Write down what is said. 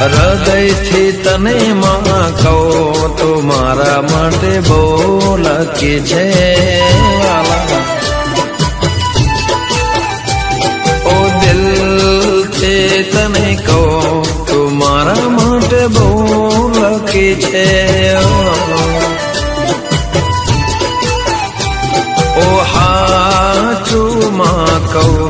હૃદયથી તને માં કહો તો મારા માટે બોલ કે છે ઓ દિલ છે તને કહો તો મારા માટે બોલ કે છે ઓ હાચું માં કહું